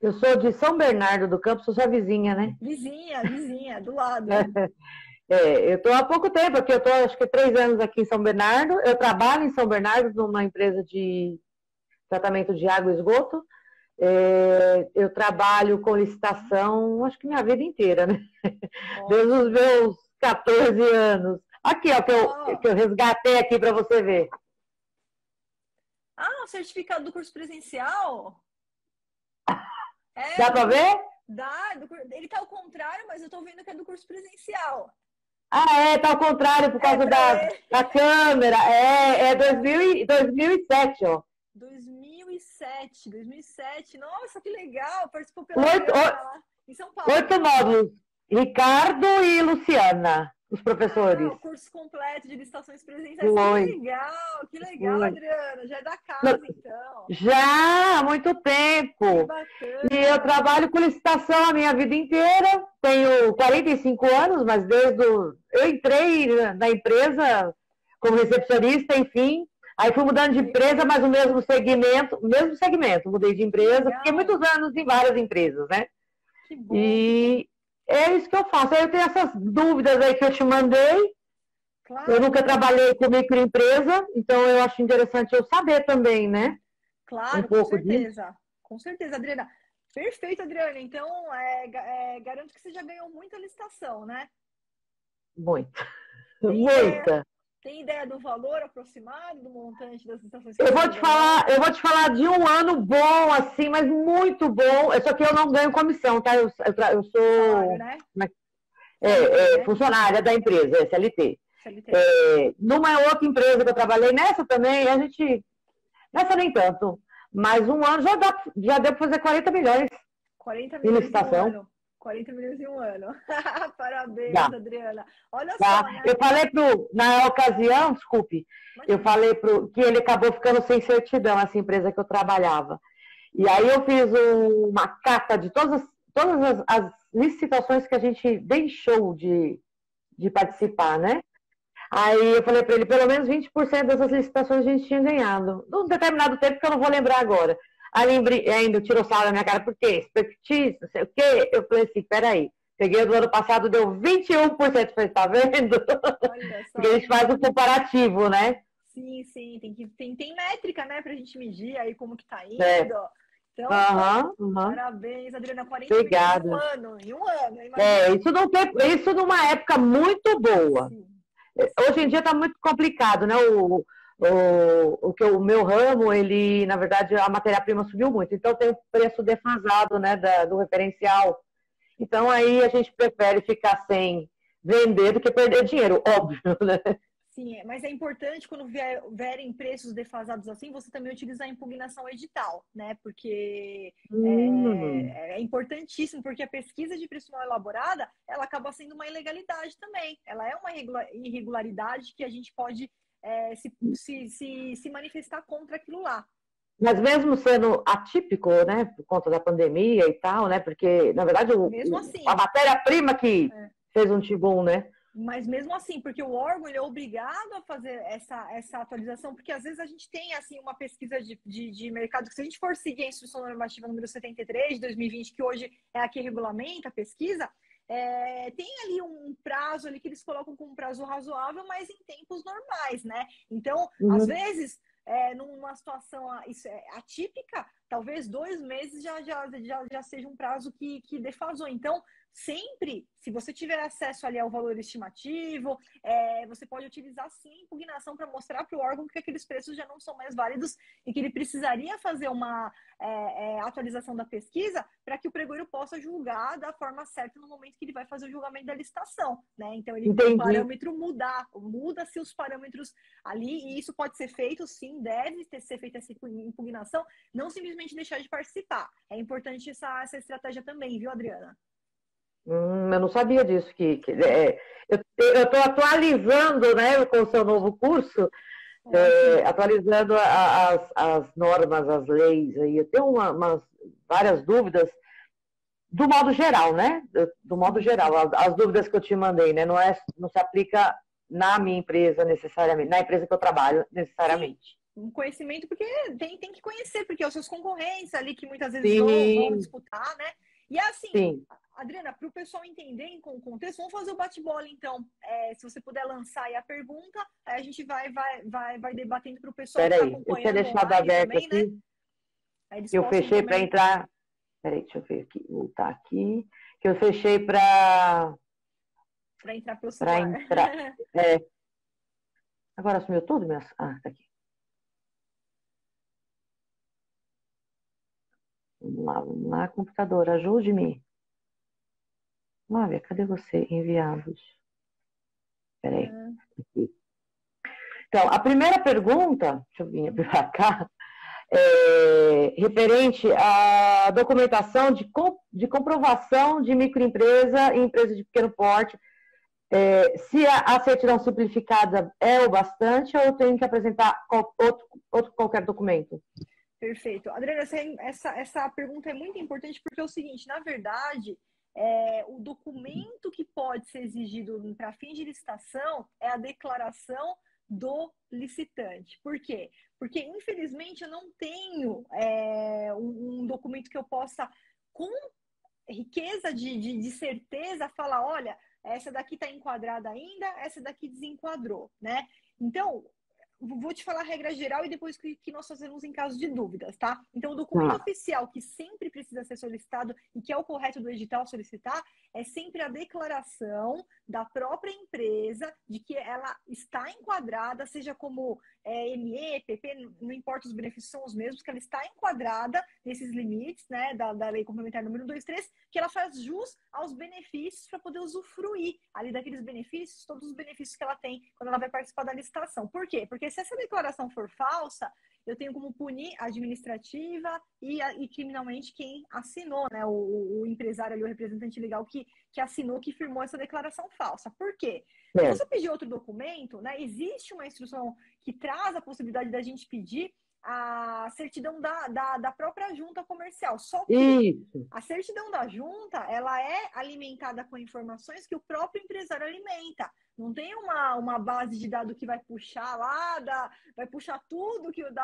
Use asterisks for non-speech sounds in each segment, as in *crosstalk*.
Eu sou de São Bernardo do Campo, sou sua vizinha, né? Vizinha, vizinha, do lado. *laughs* É, eu estou há pouco tempo aqui, eu estou acho que três anos aqui em São Bernardo. Eu trabalho em São Bernardo numa empresa de tratamento de água e esgoto. É, eu trabalho com licitação, acho que minha vida inteira, né? Desde os meus 14 anos. Aqui, ó, que eu, oh. que eu resgatei aqui para você ver. Ah, o certificado do curso presencial? *laughs* É, Dá para ver? Dá, ele tá ao contrário, mas eu tô vendo que é do curso presencial. Ah, é, tá ao contrário por causa é da, da câmera. É, é 2000, 2007, ó. 2007, 2007. Nossa, que legal! Participou pela oito, em São Paulo. Oito módulos. Ricardo e Luciana os professores. Ah, o curso completo de licitações presenciais. Foi. Que legal, que legal, Foi. Adriana. Já é da casa, então. Já, há muito tempo. E eu trabalho com licitação a minha vida inteira. Tenho 45 anos, mas desde o... eu entrei na empresa como recepcionista, enfim. Aí fui mudando de empresa, mas o mesmo segmento, mesmo segmento, mudei de empresa. Fiquei muitos anos em várias empresas, né? Que bom. E é isso que eu faço. Aí eu tenho essas dúvidas aí que eu te mandei. Claro. Eu nunca trabalhei com microempresa, então eu acho interessante eu saber também, né? Claro, um com certeza. Disso. Com certeza, Adriana. Perfeito, Adriana. Então, é, é, garanto que você já ganhou muita licitação, né? Muita. Muita. Tem ideia do valor aproximado do montante das licitações? Eu vou te falar, eu vou te falar de um ano bom, assim, mas muito bom. Só que eu não ganho comissão, tá? Eu, eu, eu sou né? é, é, é, funcionária da empresa, SLT. SLT. É, numa outra empresa que eu trabalhei, nessa também, a gente. Nessa nem tanto. Mas um ano já, dá, já deu para fazer 40 milhões. 40 milhões. Em licitação. 40 milhões em um ano. *laughs* Parabéns, Dá. Adriana. Olha Dá. só. Né? Eu falei pro, na ocasião, desculpe, eu falei pro que ele acabou ficando sem certidão, essa empresa que eu trabalhava. E aí eu fiz um, uma carta de todas, todas as, as, licitações que a gente deixou de, de participar, né? Aí eu falei para ele, pelo menos 20% dessas licitações a gente tinha ganhado. Num determinado tempo que eu não vou lembrar agora. Aí ainda tirou sal da minha cara, por quê? Expertise, não sei o quê. Eu falei assim, peraí. Peguei do ano passado, deu 21%. Falei, tá vendo? *laughs* Porque a gente faz um comparativo, né? Sim, sim. Tem, que, tem, tem métrica, né, pra gente medir aí como que tá indo. É. Então, uhum, uhum. parabéns, Adriana. 40 Obrigada. em um ano. Em um ano. É, isso, não tem, isso numa época muito boa. Sim. Hoje em dia está muito complicado, né? O, o, o que o meu ramo, ele, na verdade, a matéria-prima subiu muito, então tem o preço defasado, né, da, do referencial. Então aí a gente prefere ficar sem vender do que perder dinheiro, óbvio, *laughs* né? Sim, mas é importante quando vier, vierem preços defasados assim, você também utilizar a impugnação edital, né? Porque hum. é, é, importantíssimo, porque a pesquisa de preço mal elaborada, ela acaba sendo uma ilegalidade também. Ela é uma irregularidade que a gente pode é, se, se, se, se manifestar contra aquilo lá. Mas mesmo sendo atípico, né, por conta da pandemia e tal, né, porque, na verdade, o, assim, a matéria-prima que é. fez um tibum, né? Mas mesmo assim, porque o órgão ele é obrigado a fazer essa, essa atualização, porque às vezes a gente tem assim uma pesquisa de, de, de mercado, que se a gente for seguir a instrução normativa número 73 de 2020, que hoje é a que regulamenta a pesquisa, é, tem ali um prazo ali que eles colocam como um prazo razoável, mas em tempos normais, né? Então, uhum. às vezes, é, numa situação é, atípica, talvez dois meses já, já, já, já seja um prazo que, que defasou. Então, sempre, se você tiver acesso ali ao valor estimativo, é, você pode utilizar sim a impugnação para mostrar para o órgão que aqueles preços já não são mais válidos e que ele precisaria fazer uma é, é, atualização da pesquisa para que o pregoeiro possa julgar da forma certa no momento que ele vai fazer o julgamento da licitação, né? Então ele tem o parâmetro mudar, muda-se os parâmetros ali e isso pode ser feito, sim, deve ter, ser feita essa impugnação, não simplesmente deixar de participar. É importante essa, essa estratégia também, viu, Adriana? Hum, eu não sabia disso. Que, que é, eu estou atualizando né, com o seu novo curso, é, atualizando a, as, as normas, as leis. Aí. Eu tenho uma, umas, várias dúvidas do modo geral, né? Do modo geral, as, as, dúvidas que eu te mandei, né? Não, é, não se aplica na minha empresa necessariamente, na empresa que eu trabalho necessariamente. um conhecimento, porque tem, tem que conhecer, porque é os seus concorrentes ali que muitas vezes vão, vão, disputar, né? E é assim, Sim. Adriana, para o pessoal entender com o contexto, vamos fazer o bate-bola, então. É, se você puder lançar aí a pergunta, aí a gente vai, vai, vai, vai debatendo para o pessoal Peraí, tá eu tinha deixado aberto também, aqui. Né? Eu fechei para entrar. Peraí, deixa eu ver aqui, voltar aqui. Que eu fechei para. Para entrar para o celular. Entrar, *laughs* é. Agora sumiu tudo, minhas. Ah, tá aqui. Vamos lá, vamos lá, computador, ajude-me. Flávia, cadê você? Enviados. Peraí. Aqui. Então, a primeira pergunta, deixa eu vir para cá, é, referente à documentação de, de comprovação de microempresa e empresa de pequeno porte. É, se a, a, certidão simplificada é o bastante ou tem que apresentar outro, outro qualquer documento? Perfeito. Adriana, essa, essa pergunta é muito importante porque é o seguinte, na verdade, é, o documento que pode ser exigido para fim de licitação é a declaração do licitante. Por quê? Porque, infelizmente, eu não tenho é, um, um, documento que eu possa, com riqueza de, de, de certeza, falar: olha, essa daqui está enquadrada ainda, essa daqui desenquadrou, né? Então, vou te falar a regra geral e depois que, que nós fazemos em caso de dúvidas, tá? Então, o documento ah. oficial que sempre precisa ser solicitado e que é o correto do edital solicitar é sempre a declaração da própria empresa de que ela está enquadrada, seja como é, ME, PP, não importa, os benefícios são os mesmos, que ela está enquadrada nesses limites, né, da, da lei complementar número 23, que ela faz jus aos benefícios para poder usufruir ali daqueles benefícios, todos os benefícios que ela tem quando ela vai participar da licitação. Por quê? Porque se essa declaração for falsa, eu tenho como punir administrativa e, e criminalmente quem assinou, né? O, o, empresário ali, o representante legal que, que assinou, que firmou essa declaração falsa. Por quê? É. Se você pedir outro documento, né? Existe uma instrução que traz a possibilidade da gente pedir a certidão da, da, da, própria junta comercial. Só que Isso. a certidão da junta, ela é alimentada com informações que o próprio empresário alimenta. Não tem uma, uma base de dados que vai puxar lá, da, vai puxar tudo que o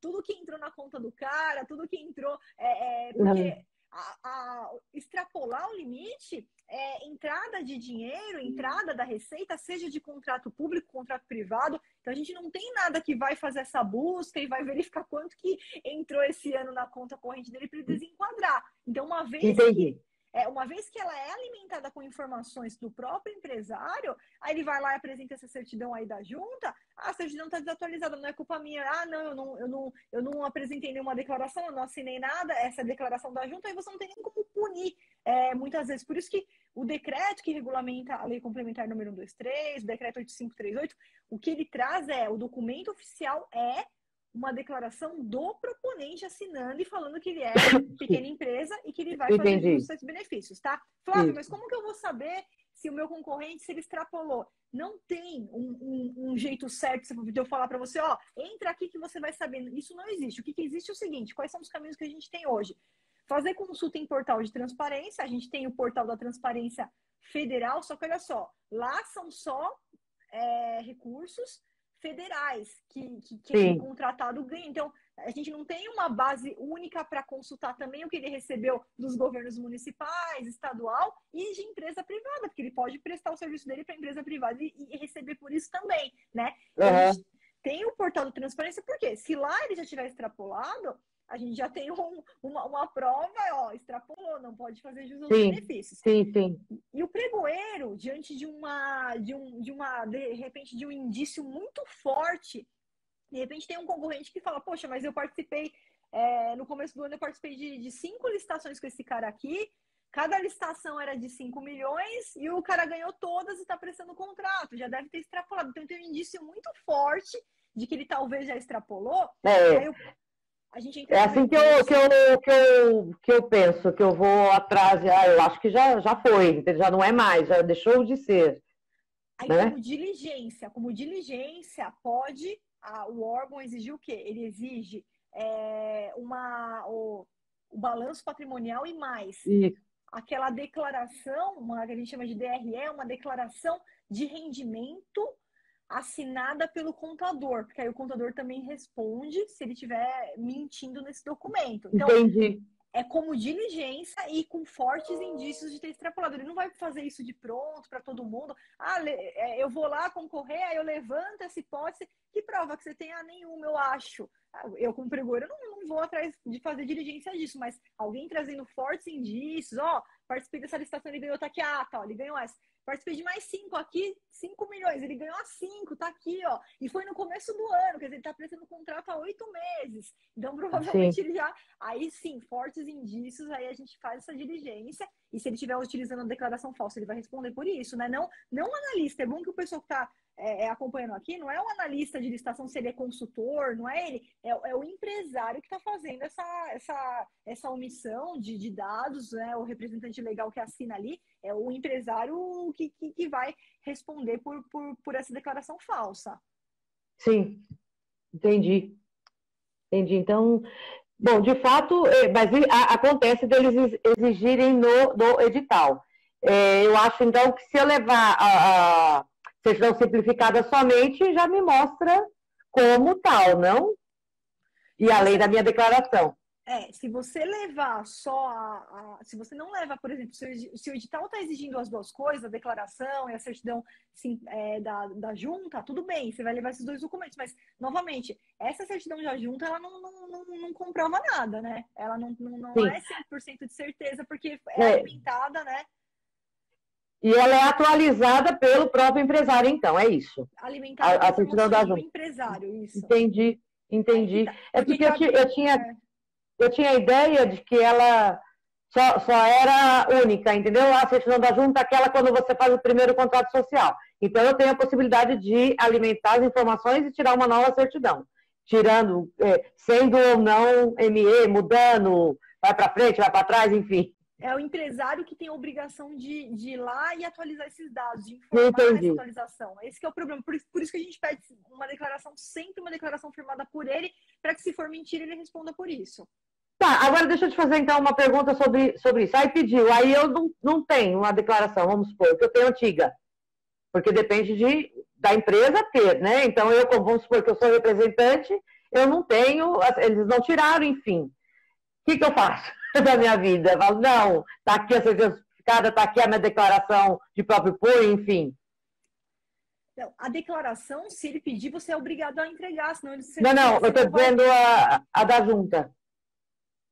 tudo que entrou na conta do cara, tudo que entrou. É, é porque a, a, extrapolar o limite é entrada de dinheiro, entrada da receita, seja de contrato público, contrato privado. Então a gente não tem nada que vai fazer essa busca e vai verificar quanto que entrou esse ano na conta corrente dele para ele desenquadrar. Então, uma vez Entendi. que é, uma vez que ela é alimentada com informações do próprio empresário, aí ele vai lá e apresenta essa certidão aí da junta, ah, a certidão está desatualizada, não é culpa minha, ah, não eu, não, eu não, eu não apresentei nenhuma declaração, eu não assinei nada, essa é declaração da junta, aí você não tem nem como punir é, muitas vezes. Por isso que o decreto que regulamenta a lei complementar número 123, o decreto 8538, o que ele traz é, o documento oficial é uma declaração do proponente assinando e falando que ele é *coughs* pequena empresa e que ele vai fazer os seus benefícios, tá? Flávio, mas como que eu vou saber se o meu concorrente se ele extrapolou? Não tem um, um, um jeito certo de eu falar para você, ó, entra aqui que você vai saber. Isso não existe. O que, que existe é o seguinte: quais são os caminhos que a gente tem hoje? Fazer consulta em portal de transparência. A gente tem o portal da transparência federal, só que olha só, lá são só é, recursos federais que, que, contratado ganha. Então, a gente não tem uma base única para consultar também o que ele recebeu dos governos municipais, estadual e de empresa privada, porque ele pode prestar o serviço dele para empresa privada e, e, receber por isso também, né? Uhum. tem o portal do transparência, porque se lá ele já tiver extrapolado, a gente já tem um, uma, uma prova, ó, extrapolou, não pode fazer jus aos sim, benefícios. Sim, sim. E o pregoeiro, diante de uma, de um, de uma, de repente, de um indício muito forte, de repente tem um concorrente que fala, poxa, mas eu participei, é, no começo do ano eu participei de, de cinco licitações com esse cara aqui, cada licitação era de 5 milhões e o cara ganhou todas e está prestando contrato, já deve ter extrapolado. Então tem um indício muito forte de que ele talvez já extrapolou. É, eu, é assim que eu, que, eu, que, eu, que eu penso, que eu vou atrás, ah, eu acho que já, já foi, já não é mais, já deixou de ser. Aí, né? como diligência, como diligência, pode a, o órgão exigir o quê? Ele exige é, uma, o, o balanço patrimonial e mais. Isso. Aquela declaração, uma, que a gente chama de DRE, uma declaração de rendimento assinada pelo contador, porque aí o contador também responde se ele estiver mentindo nesse documento. Então, Entendi. É como diligência e com fortes indícios de ter extrapolado. Ele não vai fazer isso de pronto para todo mundo. Ah, é, eu vou lá concorrer, aí eu levanto essa hipótese. Que prova que você tem? Ah, nenhuma, eu acho. Ah, eu, como pregoeiro, não, não vou atrás de fazer diligência disso, mas alguém trazendo fortes indícios, ó, participei dessa licitação, ele ganhou, tá aqui, ah, tá, ó, ele ganhou essa. Participei de mais cinco aqui, 5 milhões. Ele ganhou a 5, tá aqui, ó. E foi no começo do ano, quer dizer, ele tá prestando contrato há oito meses. Então, provavelmente sim. ele já. Aí sim, fortes indícios, aí a gente faz essa diligência. E se ele estiver utilizando a declaração falsa, ele vai responder por isso, né? Não, não analista. É bom que o pessoal que tá é, é, acompanhando aqui, não é o analista de licitação se ele é consultor, não é ele, é, é o empresário que está fazendo essa, essa, essa omissão de, de dados, né? o representante legal que assina ali, é o empresário que, que, que vai responder por, por, por essa declaração falsa. Sim, entendi. Entendi. Então, bom, de fato, é, mas acontece deles exigirem no, no edital. É, eu acho, então, que se eu levar a, a certidão simplificada somente já me mostra como tal, não? E além da minha declaração. É, se você levar só a, a, Se você não leva, por exemplo, se, se o edital está exigindo as duas coisas, a declaração e a certidão sim, é, da, da junta, tudo bem, você vai levar esses dois documentos. Mas, novamente, essa certidão da junta, ela não, não, não, não comprova nada, né? Ela não, não, não é 100% de certeza, porque é, é alimentada, né? E ela é atualizada pelo próprio empresário, então, é isso. Alimentada a, a certidão da junta. empresário, isso. Entendi, entendi. Tá. É porque, eu, eu, tinha, é. eu tinha a ideia de que ela só, só era única, entendeu? A certidão da junta é aquela quando você faz o primeiro contrato social. Então, eu tenho a possibilidade de alimentar as informações e tirar uma nova certidão. Tirando, é, sendo ou não ME, mudando, vai para frente, vai para trás, enfim é o empresário que tem a obrigação de, de ir lá e atualizar esses dados, de informar Entendi. essa atualização. Esse é o problema. Por isso, por isso que a gente pede uma declaração, sempre uma declaração firmada por ele, para que se for mentira, ele responda por isso. Tá, agora deixa eu te fazer então uma pergunta sobre, sobre isso. Aí pediu, aí eu não, não tenho uma declaração, vamos supor, que eu tenho antiga. Porque depende de, da empresa ter, né? Então, eu, vamos supor que eu sou representante, eu não tenho, eles não tiraram, enfim. O que, que eu faço? *laughs* da minha vida. Eu falo, não, está aqui a certidão certificada, está aqui a minha declaração de próprio punho, enfim. Não, a declaração, se ele pedir, você é obrigado a entregar, senão ele... Não, não, eu estou dizendo a, a da junta.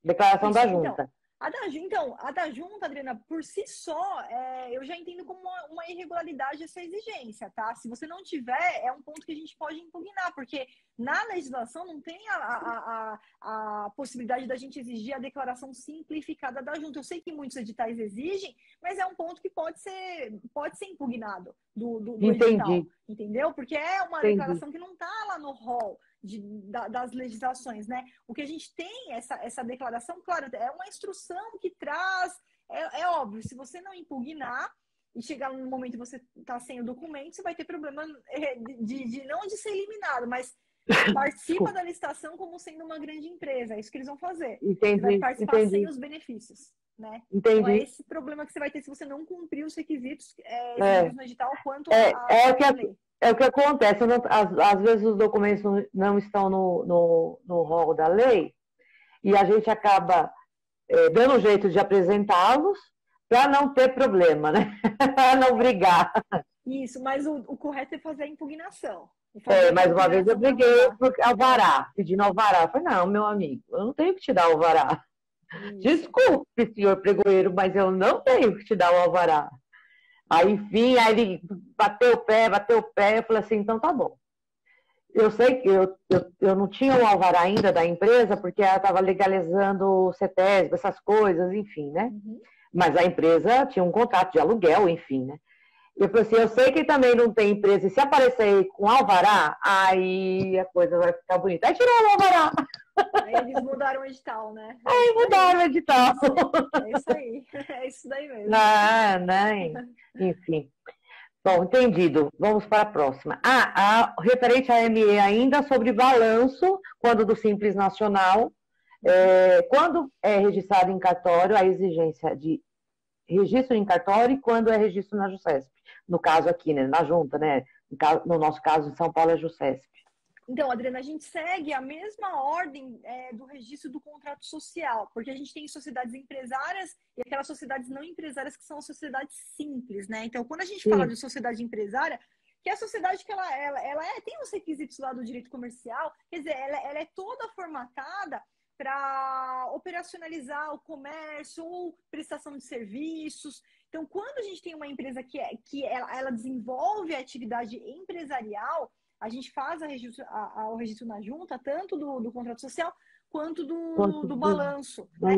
Declaração Isso, da então, junta. Então, a da, então, a da junta, Adriana, por si só, é, eu já entendo como uma, uma, irregularidade essa exigência, tá? Se você não tiver, é um ponto que a gente pode impugnar, porque na legislação não tem a, a, a, a possibilidade da gente exigir a declaração simplificada da junta. Eu sei que muitos editais exigem, mas é um ponto que pode ser, pode ser impugnado do, do, do edital, entendeu? Porque é uma Entendi. declaração que não está lá no rol de, da, das legislações, né? O que a gente tem, essa, essa declaração, claro, é uma instrução que traz, é, é óbvio, se você não impugnar e chegar no momento que você está sem o documento, você vai ter problema é, de, de não de ser eliminado, mas *coughs* participa da licitação como sendo uma grande empresa. É isso que eles vão fazer. Entendi. Você vai participar entendi. sem os benefícios. Né? Entendi. Então, é esse problema que você vai ter se você não cumprir os requisitos é, é. no edital quanto é, a, é a, lei. É o que acontece, não, às, às, vezes os documentos não, não estão no, no, no rol da lei e a gente acaba é, dando um jeito de apresentá-los para não ter problema, né? *laughs* para não brigar. Isso, mas o, o, correto é fazer a impugnação. É, mais uma vez eu briguei por alvará, pedindo alvará. Eu falei, não, meu amigo, eu não tenho que te dar alvará. Isso. Desculpe, senhor pregoeiro, mas eu não tenho que te dar o alvará. Aí, enfim, aí ele bateu o pé, bateu o pé, eu falei assim, então tá bom. Eu sei que eu, eu, eu não tinha o alvará ainda da empresa, porque ela estava legalizando o CETESB, essas coisas, enfim, né? Uhum. Mas a empresa tinha um contrato de aluguel, enfim, né? Eu falei assim, eu sei que também não tem empresa, e se aparecer aí com alvará, aí a coisa vai ficar bonita. Aí tirou o alvará. Eles mudaram o edital, né? Aí mudaram o edital. É isso aí. É isso daí mesmo. Não, não. Enfim. Bom, entendido. Vamos para a próxima. Ah, a, referente à ME ainda sobre balanço, quando do Simples Nacional, é, quando é registrado em cartório, a exigência de registro em cartório e quando é registro na JUSESP. No caso aqui, né, na junta, né? no nosso caso, em São Paulo, é Jusesp. Então, Adriana, a gente segue a mesma ordem é, do registro do contrato social, porque a gente tem sociedades empresárias e aquelas sociedades não empresárias que são as sociedades simples, né? Então, quando a gente Sim. fala de sociedade empresária, que é a sociedade que ela, ela, ela é, tem os requisitos lá do direito comercial, quer dizer, ela, ela é toda formatada para operacionalizar o comércio ou prestação de serviços. Então, quando a gente tem uma empresa que, é, que ela, ela desenvolve a atividade empresarial, a gente faz a registro, a, a, o registro na junta, tanto do, do contrato social quanto do, quanto do, do balanço. Né?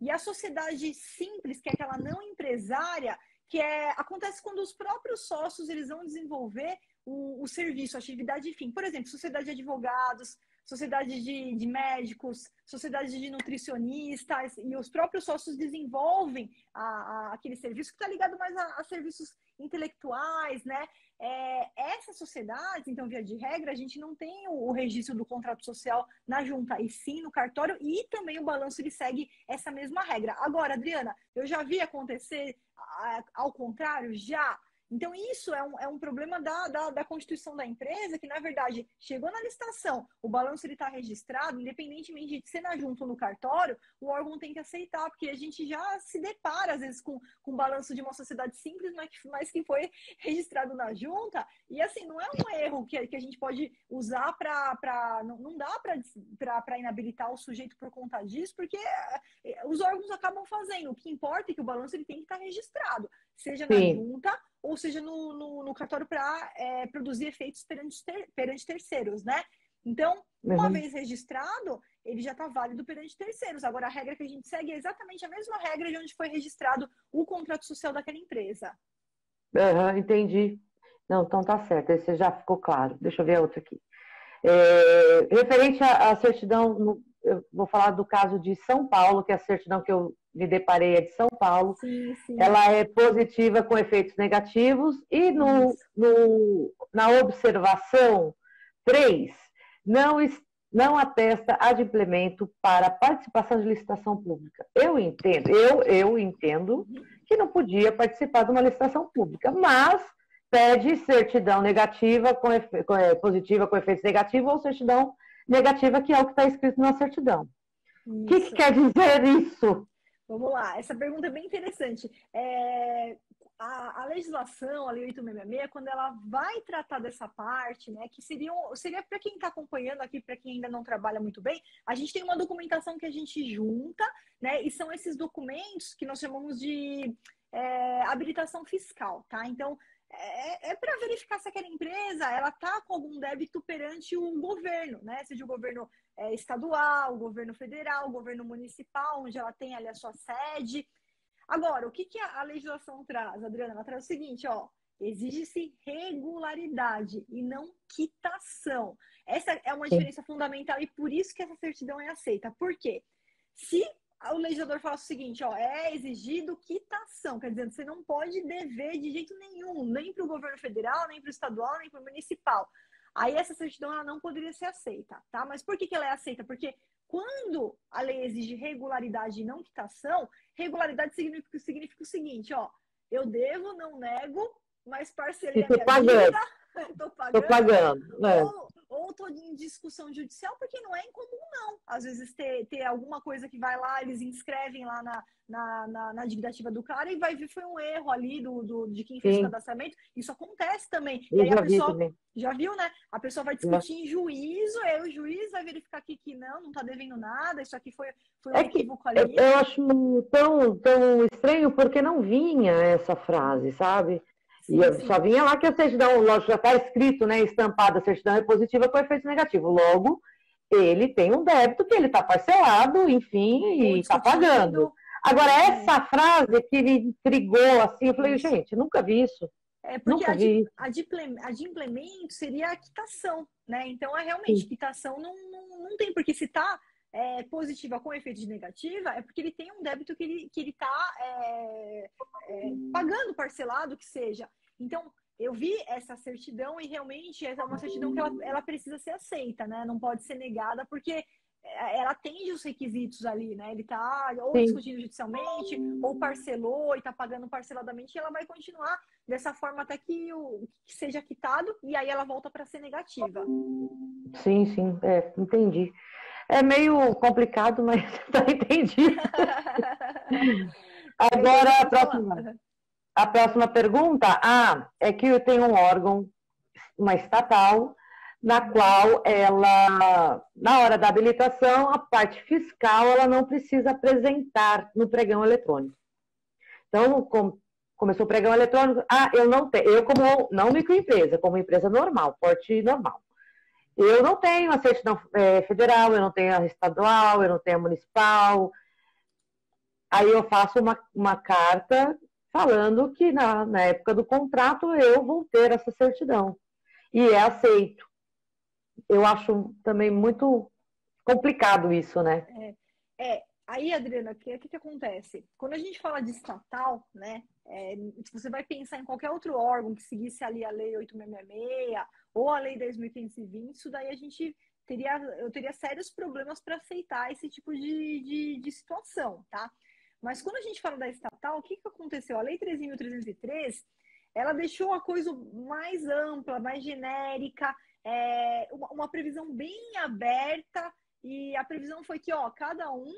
E a sociedade simples, que é aquela não empresária, que é, acontece quando os próprios sócios eles vão desenvolver o, o serviço, a atividade, enfim. Por exemplo, sociedade de advogados, sociedade de, de, médicos, sociedade de nutricionistas, e os próprios sócios desenvolvem a, a, aquele serviço que está ligado mais a, a, serviços intelectuais, né? É, essa sociedade, então, via de regra, a gente não tem o, o, registro do contrato social na junta, e sim no cartório, e também o balanço ele segue essa mesma regra. Agora, Adriana, eu já vi acontecer ao contrário, já então, isso é um, é um problema da, da, da, constituição da empresa, que, na verdade, chegou na licitação, o balanço está registrado, independentemente de ser na junta ou no cartório, o órgão tem que aceitar, porque a gente já se depara, às vezes, com, com o balanço de uma sociedade simples, mas que, foi registrado na junta, e, assim, não é um erro que, que a gente pode usar para... Não, não dá para inabilitar o sujeito por conta disso, porque eh, os órgãos acabam fazendo. O que importa é que o balanço ele tem que estar tá registrado, seja na Sim. junta ou seja, no, no, no cartório para é, produzir efeitos perante, ter, perante terceiros, né? Então, uma uhum. vez registrado, ele já está válido perante terceiros. Agora, a regra que a gente segue é exatamente a mesma regra de onde foi registrado o contrato social daquela empresa. Uhum, entendi. Não, então tá certo, esse já ficou claro. Deixa eu ver outro aqui. É, referente à certidão, no, eu vou falar do caso de São Paulo, que a certidão que eu me deparei é de São Paulo. Sim, sim. Ela é positiva com efeitos negativos. E no, no, na observação 3, não, não atesta adimplemento para participação de licitação pública. Eu entendo, eu, eu entendo que não podia participar de uma licitação pública, mas pede certidão negativa com, com é, positiva com efeitos negativos ou certidão negativa, que é o que está escrito na certidão. O que, que, quer dizer isso? Vamos lá, essa pergunta é bem interessante. É, a, a, legislação, a Lei 866, quando ela vai tratar dessa parte, né, que seria, seria para quem está acompanhando aqui, para quem ainda não trabalha muito bem, a gente tem uma documentação que a gente junta, né, e são esses documentos que nós chamamos de é, habilitação fiscal, tá? Então, é, é para verificar se aquela empresa ela está com algum débito perante o governo, né? Seja o governo é, estadual, o governo federal, o governo municipal, onde ela tem ali a sua sede. Agora, o que, que a, legislação traz, Adriana? Ela traz o seguinte, ó, exige-se regularidade e não quitação. Essa é uma diferença fundamental e por isso que essa certidão é aceita. Por quê? Se o legislador fala o seguinte, ó, é exigido quitação, quer dizer, você não pode dever de jeito nenhum, nem para o governo federal, nem para o estadual, nem para o municipal. Aí essa certidão ela não poderia ser aceita, tá? Mas por que, que ela é aceita? Porque quando a lei exige regularidade e não quitação, regularidade significa, significa o seguinte, ó, eu devo, não nego, mas parcelei a minha pagando. vida, *laughs* tô pagando. Tô pagando. É. Ou, ou estou em discussão judicial, porque não é incomum, não. Às vezes ter, ter alguma coisa que vai lá, eles inscrevem lá na, na, na, na dívida do cara e vai ver foi um erro ali do, do, de quem fez Sim. o cadastramento. Isso acontece também. Eu e aí a pessoa já viu, né? A pessoa vai discutir em juízo, aí o juiz vai verificar aqui que não, não está devendo nada, isso aqui foi, foi um é equívoco ali. Eu, eu acho tão, tão estranho porque não vinha essa frase, sabe? Sim, e sim. só vinha lá que a certidão, lógico, já está escrito, né, estampada, a certidão é positiva com efeito negativo. Logo, ele tem um débito que ele está parcelado, enfim, e está pagando. Agora, é. essa frase que me intrigou, assim, eu falei, gente, nunca vi isso. É porque a de, a, de, a de implemento seria a quitação, né? Então, é realmente, Sim. quitação não, não, não tem, porque se está é, positiva com efeito de negativa, é porque ele tem um débito que ele está que ele tá, é, é, pagando parcelado, que seja. Então, eu vi essa certidão e realmente é uma certidão que ela, ela precisa ser aceita, né? Não pode ser negada, porque é, ela atende os requisitos ali, né? Ele está ou Sim. discutindo judicialmente, ou parcelou e está pagando parceladamente, e ela vai continuar dessa forma até que, o, que seja quitado, e aí ela volta para ser negativa. Sim, sim, é, entendi. É meio complicado, mas *laughs* tá entendido. *laughs* Agora, a próxima, a próxima pergunta ah, é que eu tenho um órgão, uma estatal, na qual ela, na hora da habilitação, a parte fiscal, ela não precisa apresentar no pregão eletrônico. Então, com, começou o pregão eletrônico, ah, eu não tenho, eu como, não microempresa, como empresa normal, porte normal. Eu não tenho a certidão é, federal, eu não tenho a estadual, eu não tenho a municipal. Aí eu faço uma, uma carta falando que na, na época do contrato eu vou ter essa certidão. E é aceito eu acho também muito complicado isso, né? É, é. Aí, Adriana, o que, que, que, acontece? Quando a gente fala de estatal, né? É, você vai pensar em qualquer outro órgão que seguisse ali a lei 8666 ou a lei 10.520, isso daí a gente teria, eu teria sérios problemas para aceitar esse tipo de, de, de, situação, tá? Mas quando a gente fala da estatal, o que, que aconteceu? A lei 13.303, ela deixou a coisa mais ampla, mais genérica, é, uma, uma, previsão bem aberta e a previsão foi que, ó, cada um,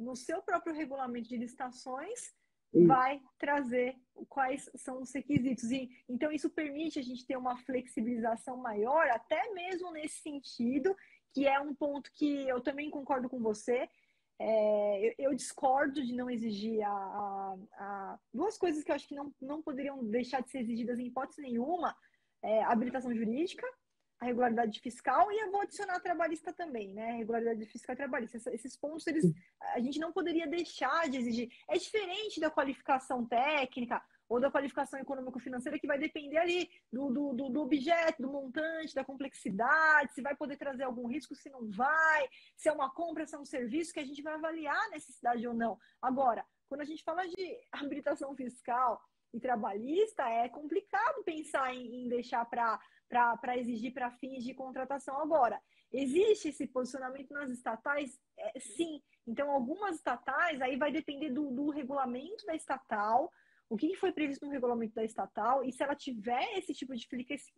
no seu próprio regulamento de licitações, vai trazer quais são os requisitos. E, então, isso permite a gente ter uma flexibilização maior, até mesmo nesse sentido, que é um ponto que eu também concordo com você. É, eu, eu, discordo de não exigir a, a, a, duas coisas que eu acho que não, não poderiam deixar de ser exigidas em hipótese nenhuma: é, habilitação jurídica a regularidade fiscal e eu vou adicionar a trabalhista também, né? Regularidade fiscal e trabalhista. Esses pontos, eles, a gente não poderia deixar de exigir. É diferente da qualificação técnica ou da qualificação econômico-financeira que vai depender ali do, do, do, do, objeto, do montante, da complexidade, se vai poder trazer algum risco, se não vai, se é uma compra, se é um serviço, que a gente vai avaliar a necessidade ou não. Agora, quando a gente fala de *laughs* habilitação fiscal e trabalhista, é complicado pensar em, em deixar para para exigir para fins de contratação agora. Existe esse posicionamento nas estatais? É, sim. Então, algumas estatais, aí vai depender do, do regulamento da estatal, o que foi previsto no regulamento da estatal, e se ela tiver esse tipo de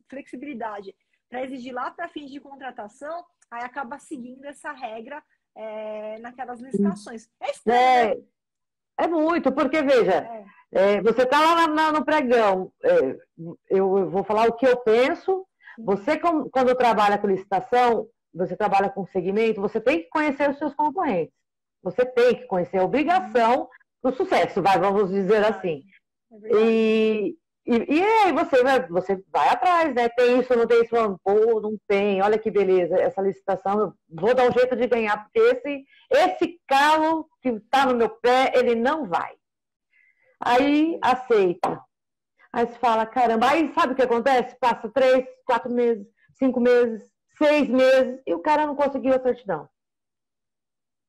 flexibilidade para exigir lá para fins de contratação, aí acaba seguindo essa regra é, naquelas licitações. É estranho, é, né? É muito, porque veja, é. É, você está lá na, no pregão, é, eu, vou falar o que eu penso. Você, quando trabalha com licitação, você trabalha com segmento, você tem que conhecer os seus concorrentes. Você tem que conhecer a obrigação do sucesso, vai, vamos dizer assim. É e, e, e, aí você vai, você vai atrás, né? Tem isso, não tem isso, pô, não tem, olha que beleza, essa licitação, eu vou dar um jeito de ganhar, porque esse, esse calo que está no meu pé, ele não vai. Aí aceita. Aí você fala, caramba, aí sabe o que acontece? Passa três, quatro meses, cinco meses, seis meses, e o cara não conseguiu a certidão.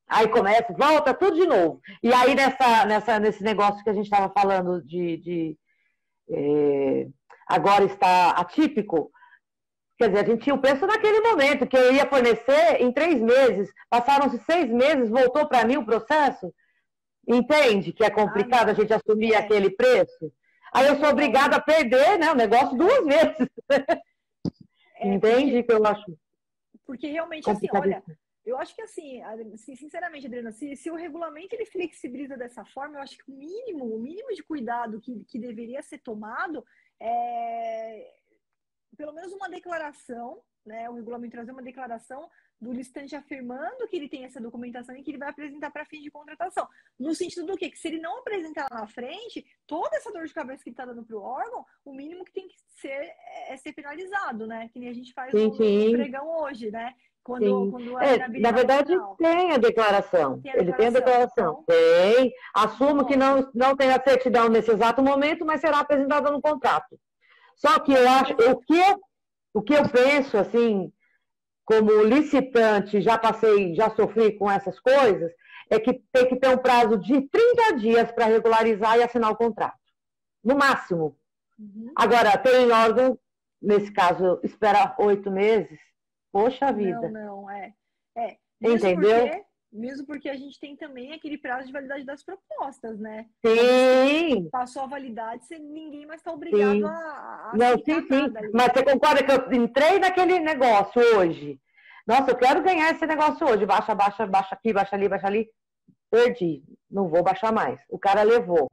Aí começa, volta tudo de novo. E aí nessa, nessa, nesse negócio que a gente estava falando de, de é, agora está atípico, quer dizer, a gente tinha o preço naquele momento, que eu ia fornecer em três meses, passaram-se seis meses, voltou para mim o processo. Entende que é complicado ah, a gente assumir é. aquele preço? Aí eu sou obrigada a perder né, o negócio duas vezes. É, *laughs* Entende que eu acho? Porque realmente, assim, olha, eu acho que assim, sinceramente, Adriana, se, se, o regulamento ele flexibiliza dessa forma, eu acho que o mínimo, o mínimo de cuidado que, que deveria ser tomado é pelo menos uma declaração, né? O regulamento trazer uma declaração do listante afirmando que ele tem essa documentação e que ele vai apresentar para fim de contratação. No sentido do quê? Que se ele não apresentar lá na frente, toda essa dor de cabeça que ele está dando para o órgão, o mínimo que tem que ser é, é ser penalizado, né? Que nem a gente faz no, no pregão hoje, né? Quando, quando é, na verdade, tem a declaração. Tem a ele tem a declaração. Então... Tem. Assumo que não, não tem a certidão nesse exato momento, mas será apresentada no contrato. Só que eu acho, o que, o que eu penso, assim, como licitante, já passei, já sofri com essas coisas, é que tem que ter um prazo de 30 dias para regularizar e assinar o contrato. No máximo. Uhum. Agora, tem órgão, nesse caso, espera oito meses. Poxa vida. Não, não, é. É, Entendeu? Porque, mesmo porque a gente tem também aquele prazo de validade das propostas, né? Sim. Passou a validade, ninguém mais está obrigado sim. a, a Não, sim, sim. Mas você concorda que eu entrei naquele negócio hoje? Nossa, eu quero ganhar esse negócio hoje. Baixa, baixa, baixa aqui, baixa ali, baixa ali. Perdi. Não vou baixar mais. O cara levou.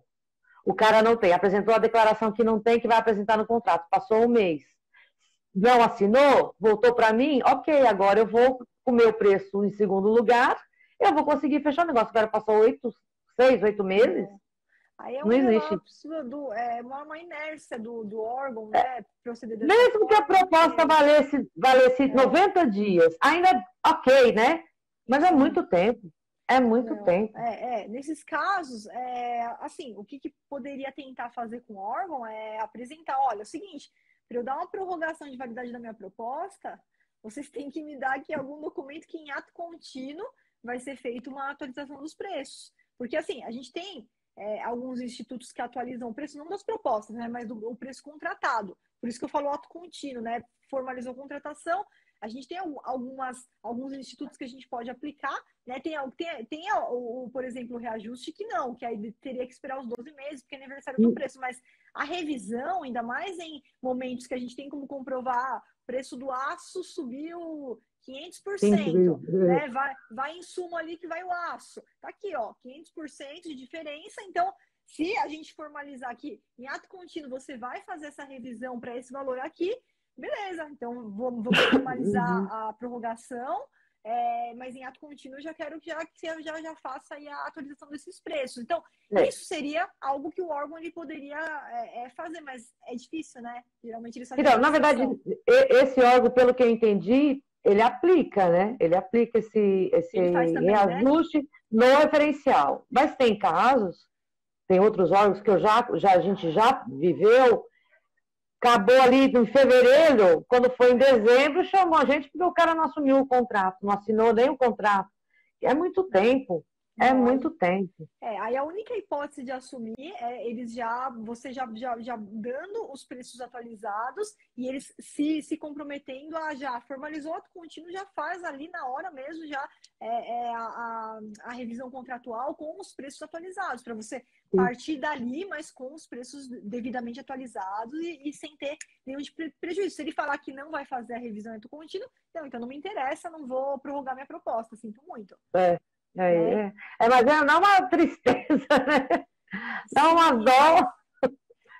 O cara não tem. Apresentou a declaração que não tem, que vai apresentar no contrato. Passou um mês. Não assinou, voltou para mim. Ok, agora eu vou com o meu preço em segundo lugar. Eu vou conseguir fechar o negócio. O cara passou oito, seis, oito meses. Aí é um não existe. Do, é uma, uma inércia do, do órgão, né? Proceder Mesmo que a proposta valesse, valesse é. 90 dias, ainda ok, né? Mas é muito tempo. É muito não, tempo. É, é, nesses casos, é, assim, o que, que, poderia tentar fazer com o órgão é apresentar, olha, é o seguinte, para eu dar uma prorrogação de validade da minha proposta, vocês têm que me dar aqui algum documento que em ato contínuo vai ser feita uma atualização dos preços. Porque assim, a gente tem é, alguns institutos que atualizam o preço, não das propostas, né, mas do o preço contratado. Por isso que eu falo ato contínuo, né? Formalizou a contratação, a gente tem algumas, alguns institutos que a gente pode aplicar, né? Tem, tem, tem o, o, por exemplo, o reajuste que não, que aí teria que esperar os 12 meses, porque é aniversário do preço, mas a revisão, ainda mais em momentos que a gente tem como comprovar o preço do aço subiu 500%, né? Vai, vai em suma ali que vai o aço. Tá aqui, ó, 500% de diferença, então se a gente formalizar aqui em ato contínuo, você vai fazer essa revisão para esse valor aqui, beleza, então vamos, vamos formalizar uhum. a prorrogação, é, mas em ato contínuo já quero que já, que já, já faça a atualização desses preços. Então, é. isso seria algo que o órgão ele poderia é, é fazer, mas é difícil, né? Geralmente ele Então, na verdade, esse órgão, pelo que eu entendi, ele aplica, né? Ele aplica esse, esse também, né? reajuste né? no referencial. Mas tem casos, tem outros órgãos que eu já, já, a gente já viveu, acabou ali em fevereiro, quando foi em dezembro, chamou a gente porque o cara não assumiu o contrato, não assinou nem o contrato. É muito tempo. É muito tempo. É, aí a única hipótese de assumir é eles já, você já, já, já dando os preços atualizados e eles se, se comprometendo a já formalizou o contínuo, já faz ali na hora mesmo já é, é a, a, a, revisão contratual com os preços atualizados, para você. Partir dali, mas com os preços devidamente atualizados e, e sem ter nenhum prejuízo. Se ele falar que não vai fazer a revisão do contínuo, não, então não me interessa, não vou prorrogar minha proposta, sinto muito. É. É, é. é, mas é, dá uma tristeza, né? Dá uma dó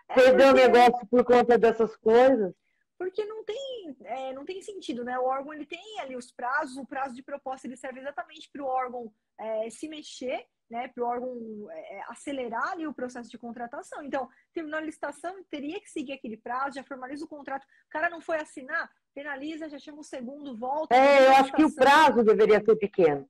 é perder o negócio por conta dessas coisas. Porque não tem, é, não tem sentido, né? O órgão ele tem ali os prazos, o prazo de proposta ele serve exatamente para o órgão é, se mexer, né? Para o órgão é, é, acelerar ali o processo de contratação. Então, terminou a licitação, teria que seguir aquele prazo, já formaliza o contrato. O cara não foi assinar, penaliza, já chama o segundo, volta. É, eu acho que o prazo deveria ser pequeno.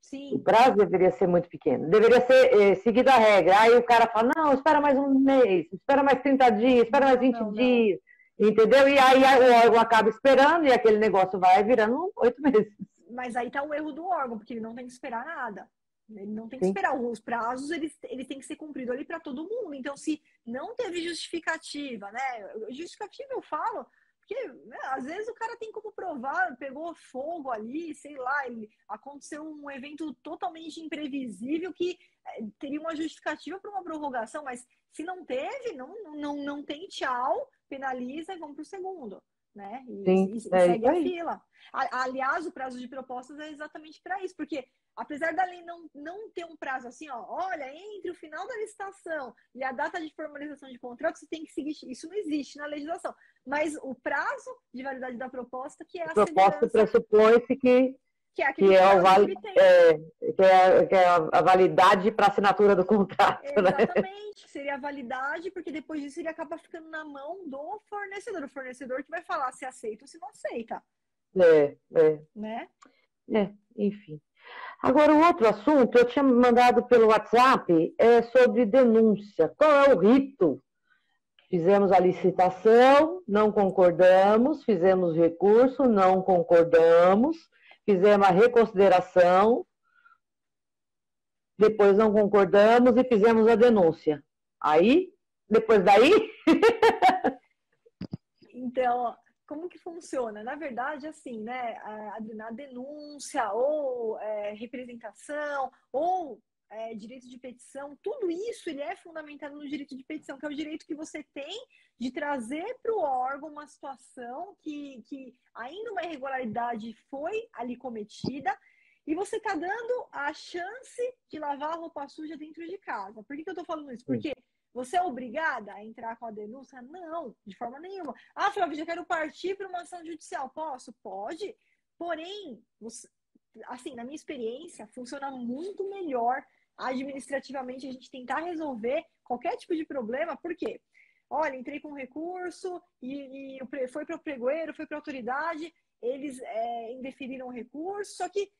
Sim. O prazo deveria ser muito pequeno. Deveria ser é, seguida a regra. Aí o cara fala, não, espera mais um mês, espera mais 30 dias, espera mais 20 não, dias. Entendeu? E aí o órgão acaba esperando e aquele negócio vai virando oito meses. Mas aí tá o erro do órgão, porque ele não tem que esperar nada. Ele não tem que Sim. esperar. Os prazos, eles, eles têm que ser cumpridos ali para todo mundo. Então, se não teve justificativa, né? Justificativa eu falo porque né, às vezes o cara tem como provar, pegou fogo ali, sei lá, ele, aconteceu um evento totalmente imprevisível que é, teria uma justificativa para uma prorrogação, mas se não teve, não, não, não tem tchau, penaliza e vamos para o segundo. Né? E, Sim, e, e é segue a fila. Aliás, o prazo de propostas é exatamente para isso, porque apesar da lei não, não ter um prazo assim, ó, olha, entre o final da licitação e a data de formalização de contrato, você tem que seguir. Isso não existe na legislação. Mas o prazo de validade da proposta, que é a, a proposta pressupõe-se que que é, que é, o vale, é, que é, que é a validade para assinatura do contrato. Né? Exatamente, né? seria a validade, porque depois disso ele acaba ficando na mão do fornecedor. O fornecedor que vai falar se aceita ou se não aceita. É, é. Né? É, enfim. Agora, o outro assunto, eu tinha mandado pelo WhatsApp, é sobre denúncia. Qual é o rito? Fizemos a licitação, não concordamos, fizemos recurso, não concordamos, fizemos a reconsideração, depois não concordamos e fizemos a denúncia. Aí, depois daí. *laughs* então, como que funciona? Na verdade, assim, né, a, denúncia ou é, representação ou é, direito de petição, tudo isso ele é fundamentado no direito de petição, que é o direito que você tem de trazer para o órgão uma situação que, que ainda uma irregularidade foi ali cometida e você está dando a chance de lavar a roupa suja dentro de casa. Por que, que eu estou falando isso? Porque você é obrigada a entrar com a denúncia? Não, de forma nenhuma. Ah, Flávia, já quero partir para uma ação judicial. Posso? Pode. Porém, você, assim, na minha experiência, funciona muito melhor administrativamente a gente tentar resolver qualquer tipo de problema, por quê? Olha, entrei com recurso e, e foi para o pregoeiro, foi para a autoridade, eles é, indeferiram o recurso, só que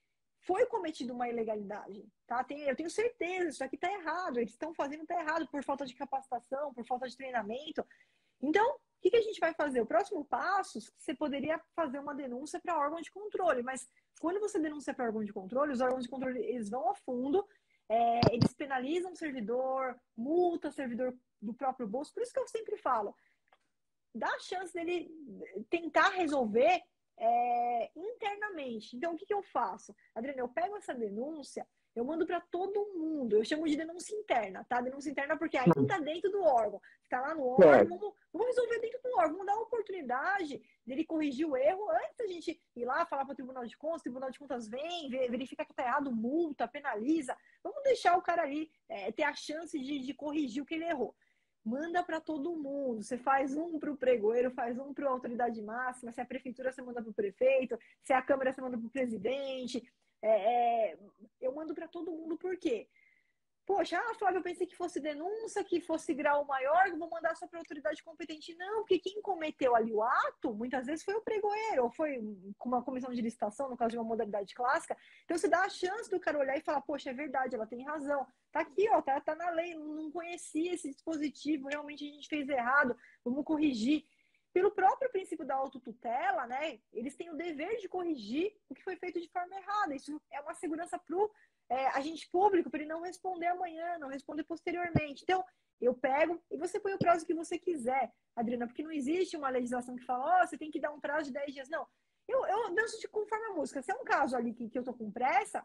foi cometida uma ilegalidade, tá? Tem, eu tenho certeza, isso aqui está errado, eles estão fazendo tá errado por falta de capacitação, por falta de treinamento. Então, o que, que a gente vai fazer? O próximo passo, você poderia fazer uma denúncia para órgão de controle, mas quando você denuncia para órgão de controle, os órgãos de controle eles vão a fundo é, eles penalizam o servidor, multa o servidor do próprio bolso. Por isso que eu sempre falo, dá a chance dele tentar resolver é, internamente. Então, o que, que eu faço? Adriana, eu pego essa denúncia, eu mando para todo mundo. Eu chamo de denúncia interna, tá? Denúncia interna porque ainda está dentro do órgão. Está lá no órgão, vamos, vamos, resolver dentro do órgão. Vamos dar a oportunidade dele corrigir o erro antes da gente ir lá falar para o Tribunal de Contas. O Tribunal de Contas vem, verifica que está errado, multa, penaliza. Vamos deixar o cara ali é, ter a chance de, de corrigir o que ele errou manda para todo mundo. Você faz um para o pregoeiro, faz um para a autoridade máxima. Se é a prefeitura, você manda para o prefeito. Se é a Câmara, você manda para o presidente. É, é, eu mando para todo mundo por quê? Poxa, ah, Flávio, eu pensei que fosse denúncia, que fosse grau maior, vou mandar só para autoridade competente. Não, porque quem cometeu ali o ato, muitas vezes foi o pregoeiro, ou foi com uma comissão de licitação, no caso de uma modalidade clássica. Então, você dá a chance do cara olhar e falar, poxa, é verdade, ela tem razão. Tá aqui, ó, tá, tá na lei, não conhecia esse dispositivo, realmente a gente fez errado, vamos corrigir pelo próprio princípio da autotutela, né, eles têm o dever de corrigir o que foi feito de forma errada. Isso é uma segurança para o é, agente público, para ele não responder amanhã, não responder posteriormente. Então, eu pego e você põe o prazo que você quiser, Adriana, porque não existe uma legislação que fala, ó, oh, você tem que dar um prazo de 10 dias. Não. Eu, eu danço de conforme a música. Se é um caso ali que, que eu tô com pressa,